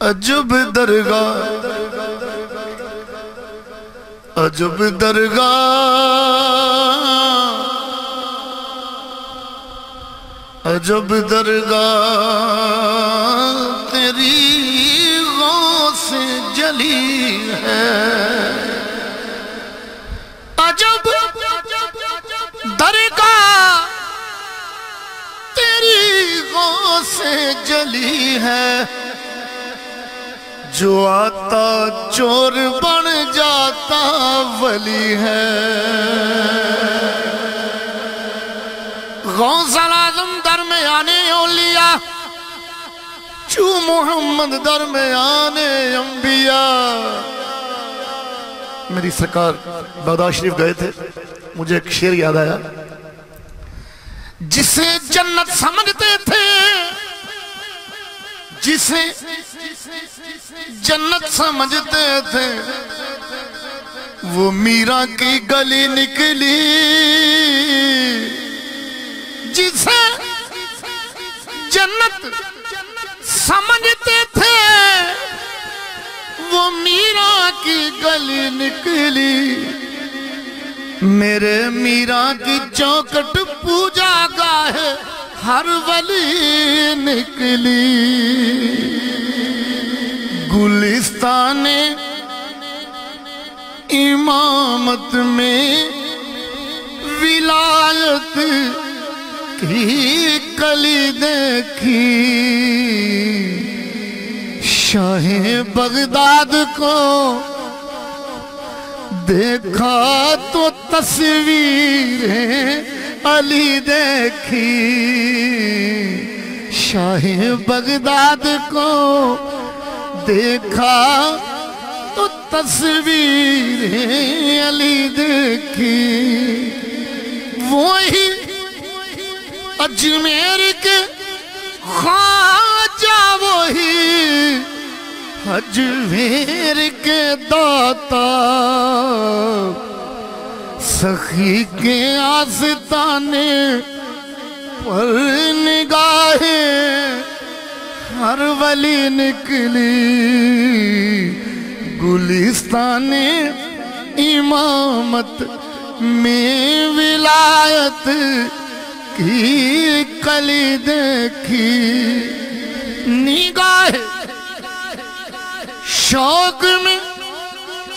عجب درگاہ عجب درگاہ۔ عجب درگاہ، تیری غو سے جلی ہے۔ عجب درگاہ، تیری غو سے جلی ہے۔ جو آتا چور بن جاتا ولی ہے۔ غوث العظم درمیان اولیاء چو محمد درمیان انبیاء۔ میری سرکار بغداد شریف گئے تھے، مجھے ایک شیر یاد آیا۔ جسے جنت سمجھتے تھے جسے جنت سمجھتے تھے، وہ میرا کی گلی نکلی۔ جسے جنت سمجھتے تھے، وہ میرا کی گلی نکلی۔ میرے میرا کی چوکٹ ہر ولی نکلی۔ گلستان امامت میں ولایت کی کلی دیکھی۔ شاہ بغداد کو دیکھا تو تصویر علی دیکھی، شاہ بغداد کو دیکھا تو تصویر علی دیکھی۔ وہی اجمیر کے خواجہ، وہی اجمیر کے داتا۔ سخی کے آستانے پر نگاہیں ہر ولی نکلی گلستان امامت میں ولایت کی کلی دیکھی نگاہ شوق میں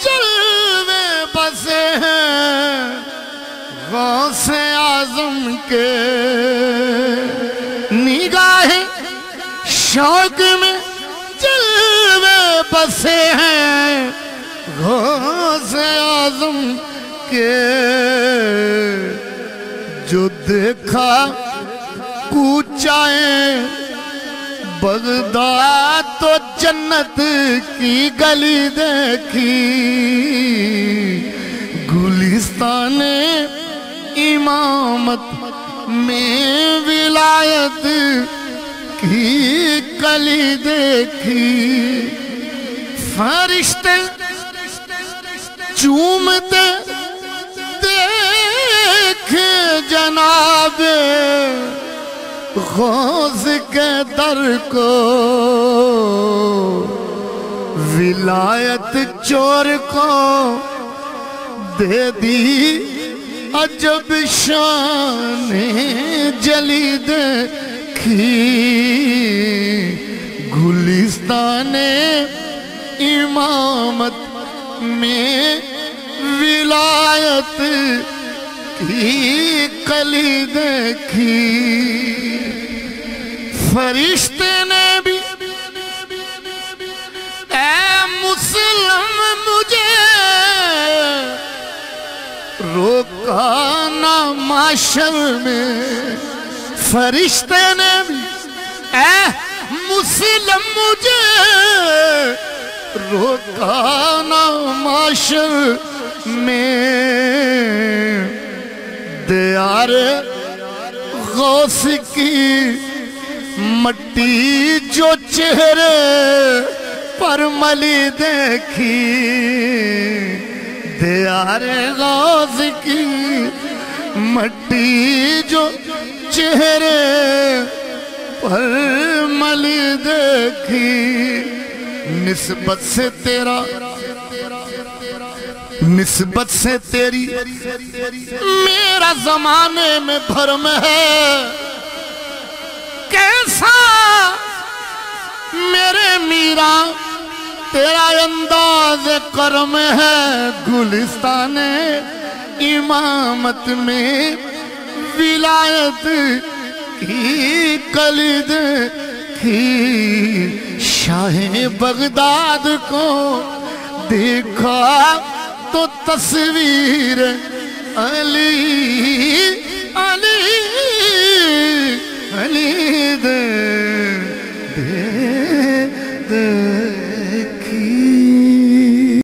جلوے بسے ہیں غوث اعظم کے نگاہ شوق میں جلوے بسے ہیں غوث اعظم کے جو دیکھا کوچائیں بغداد تو جنت کی گلی دیکھی گلستان امامت میں ولایت کی کلی دیکھی۔ فرشتے چومتے دیکھے جناب غوث کے در کو۔ ولایت چور کو دے دی۔ عجب شان جلی دیکھی۔ گلستان امامت میں ولایت کی کلی دیکھی۔ فرشتے نے بھی، اے مسلم مجھے روکا نہ معاشر میں فرشتے نے بھی اے مسلم مجھے روکا نہ معاشر میں دیار غوث کی مٹی جو چہرے پر ملی دیکھی دیار غوث کی، مٹی جو چہرے پر ملی دیکھی نسبت سے تیرا، نسبت سے تیری میرا زمانے میں بھرم ہے۔ کیسا میرے میرا تیرا انداز کرم ہے گلستان امامت میں ولایت کی کلید کی شاہ بغداد کو دیکھا تو تصویر علی